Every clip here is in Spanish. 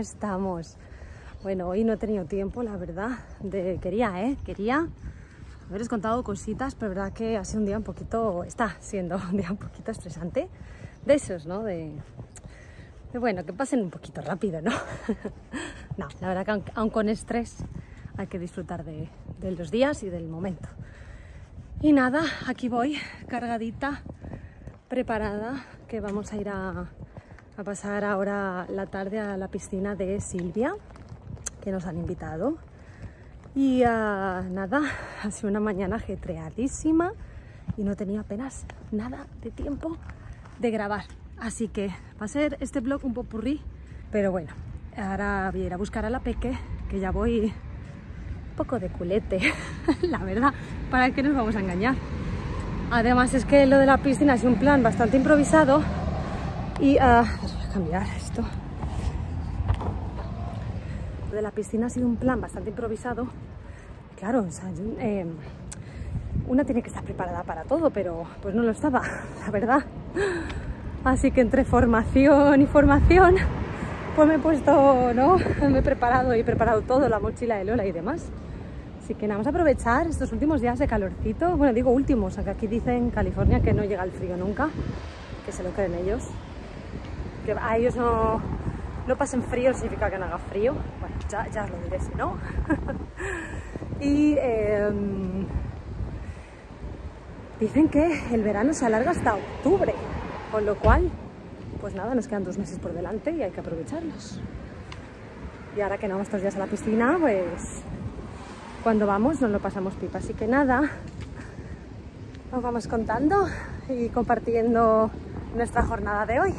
estamos? Bueno, hoy no he tenido tiempo, la verdad, de quería, ¿eh? Quería haberos contado cositas, pero verdad que ha sido un día un poquito, está siendo un día un poquito estresante, de esos, ¿no? De, bueno, que pasen un poquito rápido, ¿no? no, la verdad que aun, con estrés hay que disfrutar de los días y del momento. Y nada, aquí voy, cargadita, preparada, que vamos a ir a, a pasar ahora la tarde a la piscina de Silvia, que nos han invitado. Y uh, nada, ha sido una mañana ajetreadísima y no tenía apenas nada de tiempo de grabar. Así que va a ser este vlog un popurrí, pero bueno, ahora voy a ir a buscar a la Peque, que ya voy un poco de culete, la verdad, ¿para qué nos vamos a engañar? Además es que lo de la piscina es un plan bastante improvisado y uh, a cambiar esto. De la piscina ha sido un plan bastante improvisado. Claro, eh, una tiene que estar preparada para todo, pero pues no lo estaba, la verdad. Así que entre formación y formación, pues me he puesto, ¿no? Me he preparado y he preparado todo, la mochila de Lola y demás. Así que nada, vamos a aprovechar estos últimos días de calorcito. Bueno, digo últimos, aunque aquí dicen en California que no llega el frío nunca, que se lo creen ellos. Que a ellos no, no pasen frío significa que no haga frío. Bueno, ya, ya os lo diré si no. y eh, dicen que el verano se alarga hasta octubre, con lo cual, pues nada, nos quedan dos meses por delante y hay que aprovecharlos. Y ahora que no vamos estos días a la piscina, pues cuando vamos nos lo pasamos pipa. Así que nada, os vamos contando y compartiendo nuestra jornada de hoy.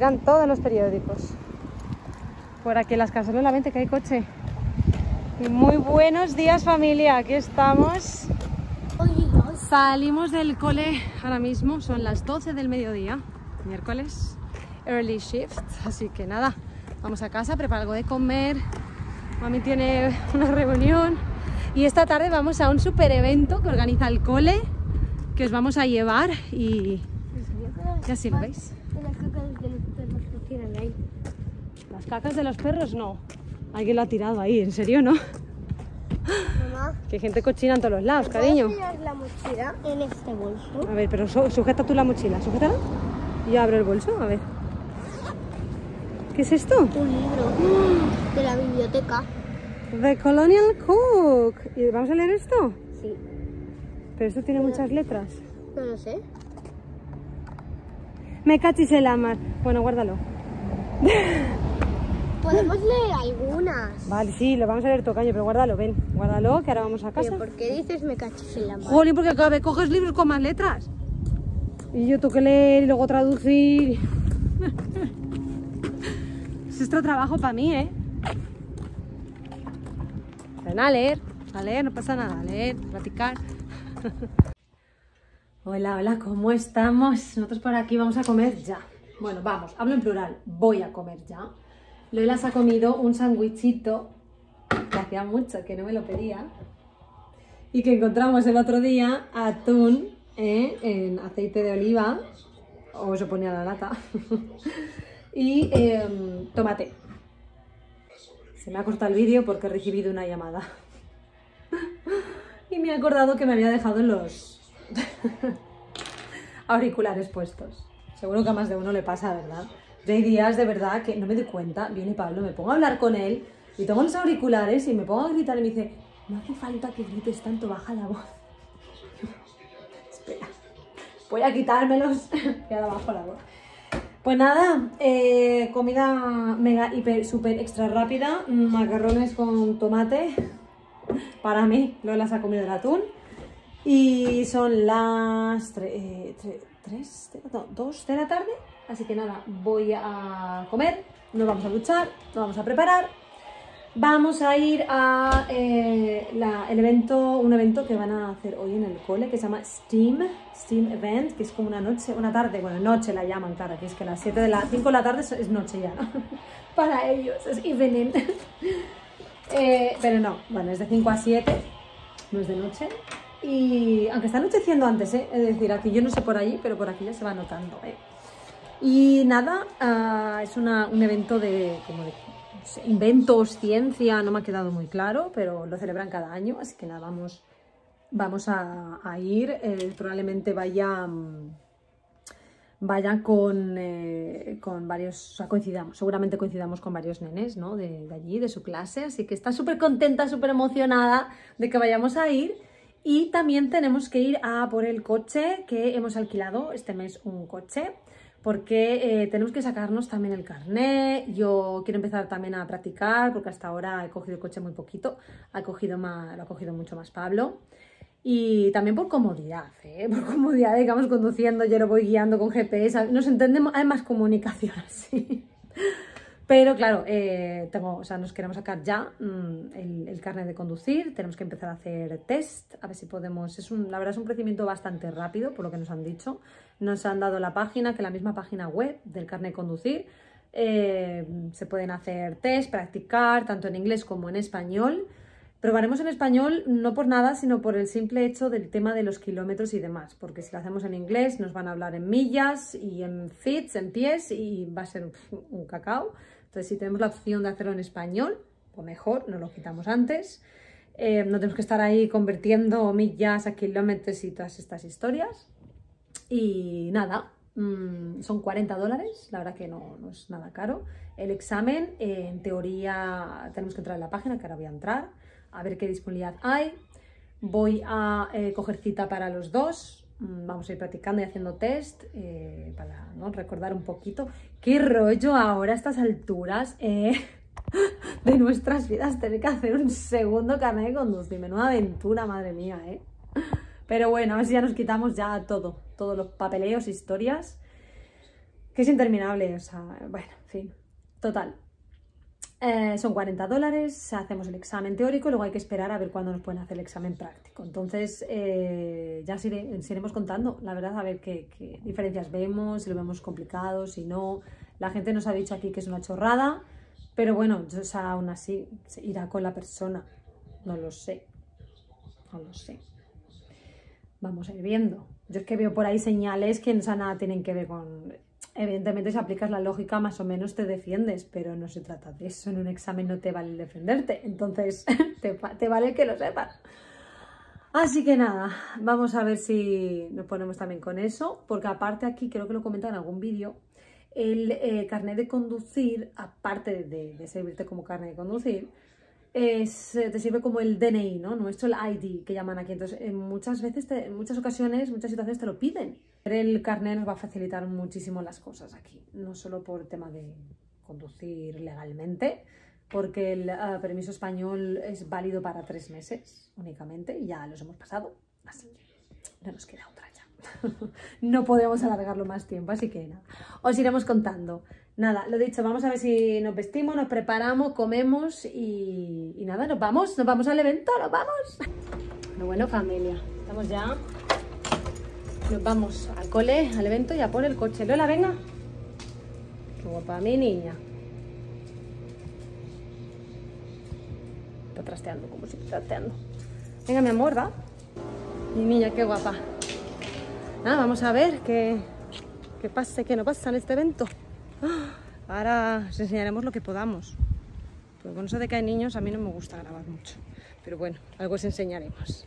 Todos los periódicos. Por aquí en las casas solamente que hay coche. Muy buenos días familia, aquí estamos. Salimos del cole ahora mismo, son las 12 del mediodía, miércoles, early shift, así que nada, vamos a casa, preparo algo de comer, mami tiene una reunión y esta tarde vamos a un super evento que organiza el cole, que os vamos a llevar y ya así lo veis. Las cacas de los perros no, alguien lo ha tirado ahí, en serio no. Mamá, Que gente cochina en todos los lados, cariño. ¿puedes tirar la mochila en este bolso? A ver, pero su- sujeta tú la mochila, sujétala. Y yo abro el bolso, a ver. ¿Qué es esto? Un libro de la biblioteca. The Colonial Cook. ¿Y ¿Vamos a leer esto? Sí, Pero esto tiene muchas letras. no lo sé. Me cachis el amar. Bueno, guárdalo. Podemos leer algunas. Vale, sí, lo vamos a leer tocaño, pero guárdalo, ven. Guárdalo, que ahora vamos a casa. Pero ¿por qué dices me cachis en la mano? Jolín, porque cada vez coges libros con más letras. Y yo tengo que leer y luego traducir. es extra trabajo para mí, ¿eh? Ven a leer, a leer, no pasa nada, a leer, a platicar. hola, hola, ¿cómo estamos? Nosotros por aquí vamos a comer ya. Bueno, vamos, hablo en plural, voy a comer ya. Lola se ha comido un sándwichito que hacía mucho que no me lo pedía y que encontramos el otro día atún ¿eh? en aceite de oliva, o se ponía la lata, y em, tomate. Se me ha cortado el vídeo porque he recibido una llamada. y me he acordado que me había dejado los auriculares puestos. Seguro que a más de uno le pasa, ¿verdad? Yo hay días de verdad que no me doy cuenta, viene Pablo, me pongo a hablar con él y tengo los auriculares y me pongo a gritar y me dice, no hace falta que grites tanto, baja la voz. Espera, voy a quitármelos y ahora bajo la voz. Pues nada, eh, comida mega, hiper, super extra rápida, macarrones con tomate, para mí, Lola se ha comido el atún. Y son las 3 no, 2 de la tarde, así que nada, voy a comer, nos vamos a duchar, nos vamos a preparar. Vamos a ir a eh, el evento, un evento que van a hacer hoy en el cole que se llama Steam, Steam Event, que es como una noche, una tarde, bueno, noche la llaman, claro, que es que las 7 de la 5 de la tarde es noche ya, ¿no? Para ellos, es evening. Eh, pero no, bueno, es de 5 a 7, no es de noche. Y aunque está anocheciendo antes, ¿eh? es decir, aquí yo no sé por allí, pero por aquí ya se va notando. ¿eh? Y nada, ah, es un evento de, como de inventos, ciencia, no me ha quedado muy claro, pero lo celebran cada año, así que nada, vamos, vamos a, ir. eh, probablemente vaya, mm, vaya con, eh, con varios, o sea, coincidamos, seguramente coincidamos con varios nenes, ¿no? De allí, de su clase, así que está súper contenta, súper emocionada de que vayamos a ir. Y también tenemos que ir a por el coche que hemos alquilado este mes un coche porque eh, tenemos que sacarnos también el carnet. Yo quiero empezar también a practicar porque hasta ahora he cogido el coche muy poquito, ha cogido más, lo ha cogido mucho más Pablo. Y también por comodidad, ¿eh? por comodidad, digamos, conduciendo, yo lo voy guiando con GPS, nos entendemos, hay más comunicación así. Pero claro, eh, tengo, o sea, nos queremos sacar ya mm, el, el carnet de conducir, tenemos que empezar a hacer test, a ver si podemos, es un, la verdad es un procedimiento bastante rápido, por lo que nos han dicho. Nos han dado la página, que la misma página web del carnet de conducir, eh, se pueden hacer test, practicar, tanto en inglés como en español. Probaremos en español no por nada, sino por el simple hecho del tema de los kilómetros y demás, porque si lo hacemos en inglés nos van a hablar en millas y en fits, en pies, y va a ser un cacao. Entonces, si tenemos la opción de hacerlo en español, pues mejor, nos lo quitamos antes. Eh, no tenemos que estar ahí convirtiendo millas a kilómetros y todas estas historias. Y nada, mm, son 40 dólares, la verdad que no, no es nada caro. El examen, eh, en teoría, tenemos que entrar en la página, que ahora voy a entrar, a ver qué disponibilidad hay. Voy a eh, coger cita para los dos. Mm, Vamos a ir practicando y haciendo test eh, para recordar un poquito qué rollo ahora a estas alturas eh, de nuestras vidas tener que hacer un segundo carnet de conducir. Menuda aventura, madre mía, ¿eh? Pero bueno, a ver si ya nos quitamos ya todo, todos los papeleos, historias, que es interminable, o sea, bueno, en fin, total. Eh, son 40 dólares, hacemos el examen teórico, luego hay que esperar a ver cuándo nos pueden hacer el examen práctico. Entonces, eh, ya os, iremos contando, la verdad, a ver qué, diferencias vemos, si lo vemos complicado, si no. La gente nos ha dicho aquí que es una chorrada, pero bueno, yo, sea, aún así se irá con la persona. No lo sé, no lo sé. Vamos a ir viendo. Yo es que veo por ahí señales que no sea, nada tienen que ver con... Evidentemente, si aplicas la lógica, más o menos te defiendes, pero no se trata de eso. En un examen no te vale defenderte. Entonces, te, va- te vale que lo sepas. Así que nada, vamos a ver si nos ponemos también con eso, porque aparte aquí, creo que lo comenté en algún vídeo, el eh, carnet de conducir, aparte de, de servirte como carnet de conducir, es, eh, te sirve como el DNI, ¿no? Nuestro el ID que llaman aquí. Entonces, en muchas veces, te- en muchas ocasiones, muchas situaciones te lo piden. El carnet nos va a facilitar muchísimo las cosas aquí, no solo por tema de conducir legalmente, porque el ah, permiso español es válido para tres meses únicamente y ya los hemos pasado, así que no nos queda otra ya. no podemos alargarlo más tiempo, así que nada, os iremos contando. Nada, lo dicho, vamos a ver si nos vestimos, nos preparamos, comemos y, nada, nos vamos, nos vamos al evento, nos vamos. Bueno, familia, estamos ya. Nos vamos al cole, al evento y a por el coche. Lola, venga. Qué guapa mi niña. Está trasteando, como si trasteando. Venga, mi amor, va. Mi niña, qué guapa. Nada, vamos a ver qué, qué pasa y qué no pasa en este evento. Ah, Ahora os enseñaremos lo que podamos. Pero con eso de que hay niños a mí no me gusta grabar mucho. Pero bueno, algo os enseñaremos.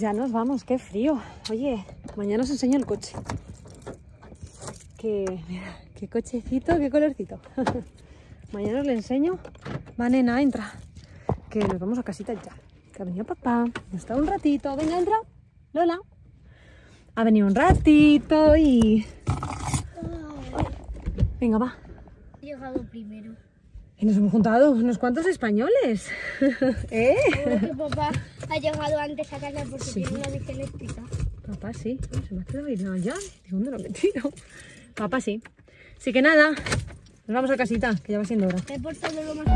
Ya nos vamos, qué frío. Oye, mañana os enseño el coche. Que, mira, qué cochecito, qué colorcito. mañana os lo enseño. Va, nena, entra. Que nos vamos a casita ya. Que ha venido papá. Está un ratito. Venga, entra. Lola. Ha venido un ratito y... Venga, va. He llegado primero. Y nos hemos juntado unos cuantos españoles. ¿Eh? Que papá ha llegado antes a casa porque Sí. tiene una bici eléctrica. Papá sí, se me ha quedado aislado ya. Digo, ¿dónde lo he metido? Papá sí. Así que nada, nos vamos a casita, que ya va siendo hora. He portado lo más